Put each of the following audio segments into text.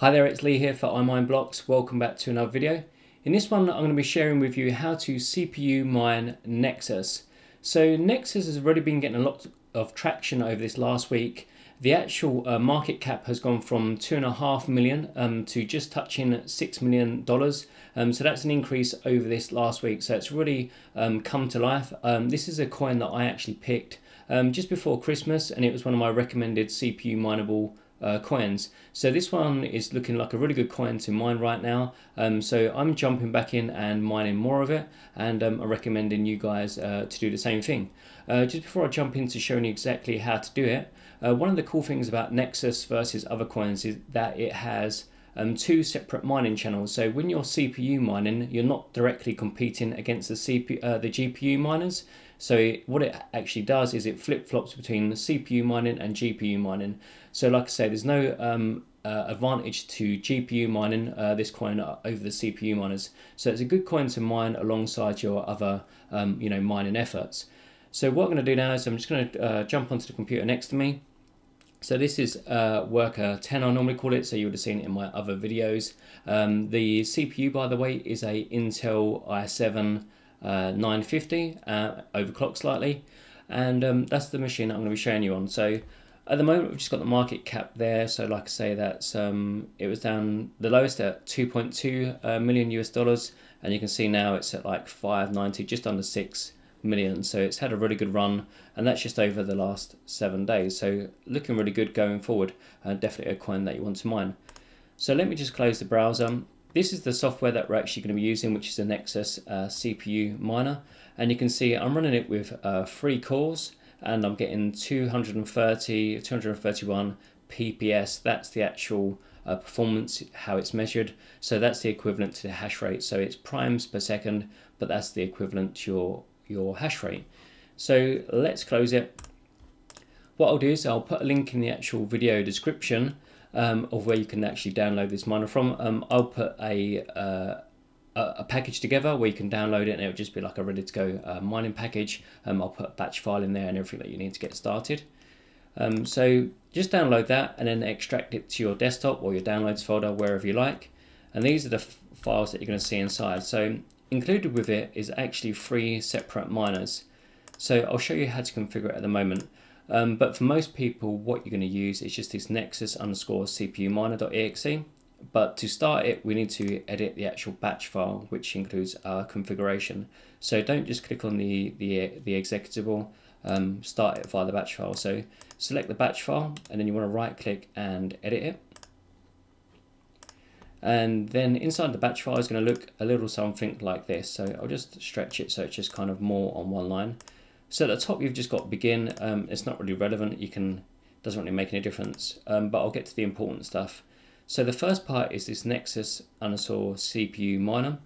Hi there, it's Lee here for iMineBlocks. Welcome back to another video. In this one, I'm going to be sharing with you how to CPU mine Nexus. So Nexus has already been getting a lot of traction over this last week. The actual uh, market cap has gone from two and a half million um, to just touching six million dollars. Um, so that's an increase over this last week. So it's really um, come to life. Um, this is a coin that I actually picked um, just before Christmas, and it was one of my recommended CPU mineable uh, coins. So this one is looking like a really good coin to mine right now. Um, so I'm jumping back in and mining more of it and um, I'm recommending you guys uh, to do the same thing. Uh, just before I jump into showing you exactly how to do it, uh, one of the cool things about Nexus versus other coins is that it has um, two separate mining channels. So when you're CPU mining, you're not directly competing against the CPU, uh, the GPU miners. So what it actually does is it flip flops between the CPU mining and GPU mining. So like I say, there's no um, uh, advantage to GPU mining uh, this coin over the CPU miners. So it's a good coin to mine alongside your other, um, you know, mining efforts. So what I'm going to do now is I'm just going to uh, jump onto the computer next to me. So this is uh, worker 10 I normally call it, so you would have seen it in my other videos. Um, the CPU by the way is a Intel i7 uh, 950, uh, overclocked slightly, and um, that's the machine I'm going to be showing you on. So at the moment we've just got the market cap there, so like I say that's um, it was down the lowest at 2.2 uh, million US dollars, and you can see now it's at like 590, just under 6 million. So it's had a really good run, and that's just over the last seven days. So looking really good going forward. Uh, definitely a coin that you want to mine. So let me just close the browser. This is the software that we're actually going to be using, which is the Nexus uh, CPU miner. And you can see I'm running it with uh, three cores, and I'm getting 230, 231 PPS. That's the actual uh, performance, how it's measured. So that's the equivalent to the hash rate. So it's primes per second, but that's the equivalent to your your hash rate. So let's close it. What I'll do is I'll put a link in the actual video description um, of where you can actually download this miner from. Um, I'll put a, uh, a package together where you can download it and it'll just be like a ready to go uh, mining package. Um, I'll put a batch file in there and everything that you need to get started. Um, so just download that and then extract it to your desktop or your downloads folder, wherever you like. And these are the files that you're going to see inside. So Included with it is actually three separate miners. So I'll show you how to configure it at the moment. Um, but for most people, what you're going to use is just this nexus underscore CPU miner.exe. But to start it, we need to edit the actual batch file, which includes our configuration. So don't just click on the, the, the executable, um, start it via the batch file. So select the batch file, and then you want to right click and edit it and then inside the batch file is going to look a little something like this so I'll just stretch it so it's just kind of more on one line so at the top you've just got begin. Um, it's not really relevant. You can doesn't really make any difference. Um, but I'll get to the important stuff. So the first part is this Nexus underscore CPU miner.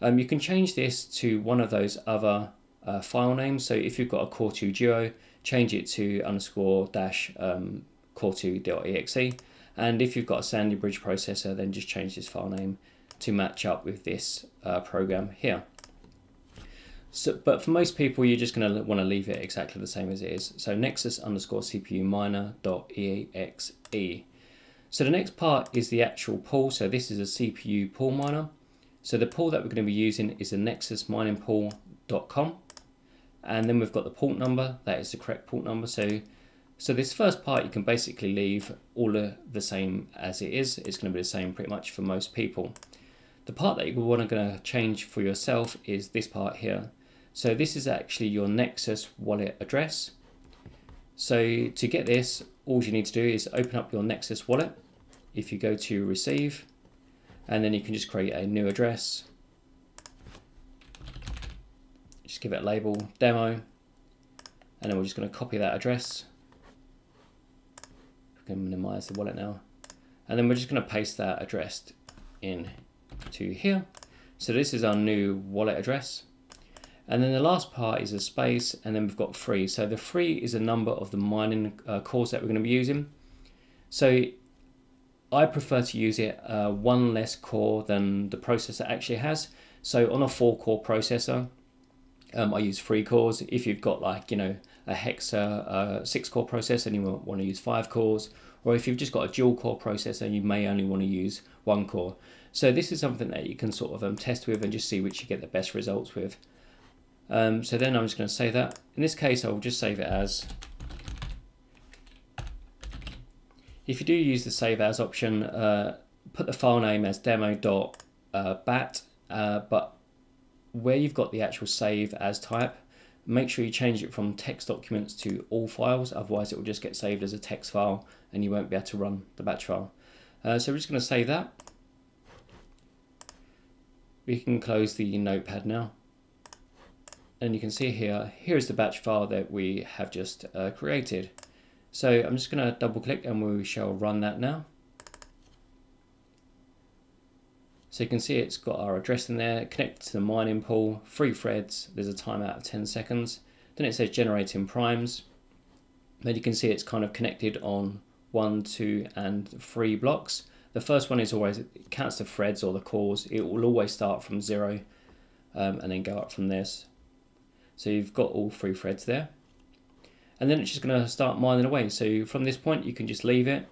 Um, you can change this to one of those other uh, file names. So if you've got a core 2 duo change it to underscore dash um, core2.exe and if you've got a Sandy Bridge processor, then just change this file name to match up with this uh, program here. So, but for most people, you're just going to want to leave it exactly the same as it is. So nexus underscore CPU miner.exe. So the next part is the actual pool. So this is a CPU pool miner. So the pool that we're going to be using is the nexusminingpool.com. And then we've got the port number. That is the correct port number. So so this first part you can basically leave all the same as it is. It's going to be the same pretty much for most people. The part that you want to change for yourself is this part here. So this is actually your Nexus wallet address. So to get this, all you need to do is open up your Nexus wallet. If you go to receive, and then you can just create a new address. Just give it a label, demo, and then we're just going to copy that address We can minimize the wallet now. And then we're just going to paste that address in to here. So this is our new wallet address. And then the last part is a space, and then we've got free. So the free is a number of the mining uh, cores that we're going to be using. So I prefer to use it uh, one less core than the processor actually has. So on a four core processor, um, I use three cores. If you've got like, you know, a Hexa uh, six core processor and you want to use five cores, or if you've just got a dual core processor, you may only want to use one core. So this is something that you can sort of um, test with and just see which you get the best results with. Um, so then I'm just going to save that. In this case, I'll just save it as. If you do use the save as option, uh, put the file name as demo.bat, uh, but where you've got the actual save as type, make sure you change it from text documents to all files, otherwise it will just get saved as a text file and you won't be able to run the batch file. Uh, so we're just going to save that. We can close the notepad now. And you can see here, here's the batch file that we have just uh, created. So I'm just going to double click and we shall run that now. So you can see it's got our address in there, connected to the mining pool, three threads, there's a timeout of 10 seconds. Then it says generating primes. Then you can see it's kind of connected on one, two, and three blocks. The first one is always, it counts the threads or the cores. It will always start from zero um, and then go up from this. So you've got all three threads there. And then it's just going to start mining away. So from this point, you can just leave it.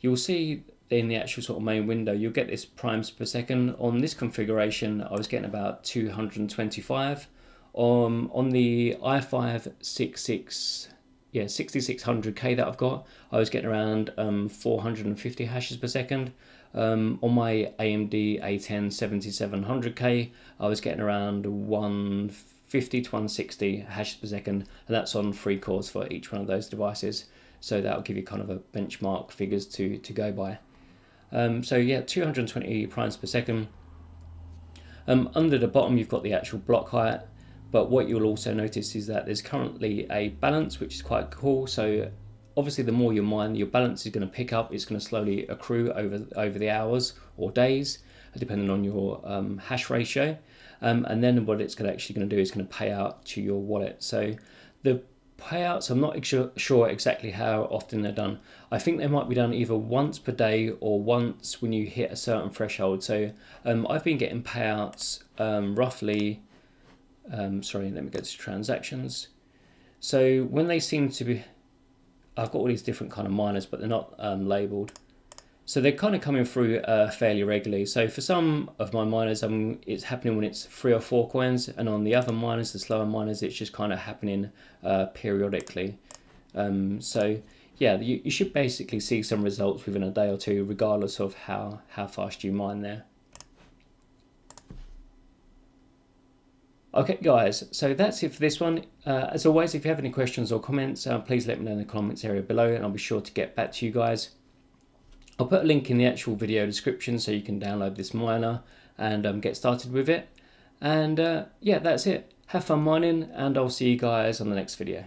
You'll see in the actual sort of main window, you'll get this primes per second. On this configuration, I was getting about 225. Um, on the i5 66, yeah, 6600K that I've got, I was getting around um, 450 hashes per second. Um, on my AMD A10 7700K, I was getting around 150 to 160 hashes per second, and that's on three cores for each one of those devices. So that'll give you kind of a benchmark figures to, to go by. Um, so yeah, 220 primes per second. Um, under the bottom, you've got the actual block height, but what you'll also notice is that there's currently a balance, which is quite cool. So obviously, the more you mine, your balance is going to pick up. It's going to slowly accrue over over the hours or days, depending on your um, hash ratio. Um, and then what it's actually going to do is going to pay out to your wallet. So the payouts, I'm not sure exactly how often they're done. I think they might be done either once per day or once when you hit a certain threshold. So um, I've been getting payouts um, roughly, um, sorry, let me go to transactions. So when they seem to be, I've got all these different kind of miners, but they're not um, labeled. So they're kind of coming through uh, fairly regularly. So for some of my miners, um, it's happening when it's three or four coins, and on the other miners, the slower miners, it's just kind of happening uh, periodically. Um, so yeah, you, you should basically see some results within a day or two, regardless of how, how fast you mine there. Okay, guys, so that's it for this one. Uh, as always, if you have any questions or comments, uh, please let me know in the comments area below, and I'll be sure to get back to you guys. I'll put a link in the actual video description so you can download this miner and um, get started with it. And uh, yeah, that's it. Have fun mining and I'll see you guys on the next video.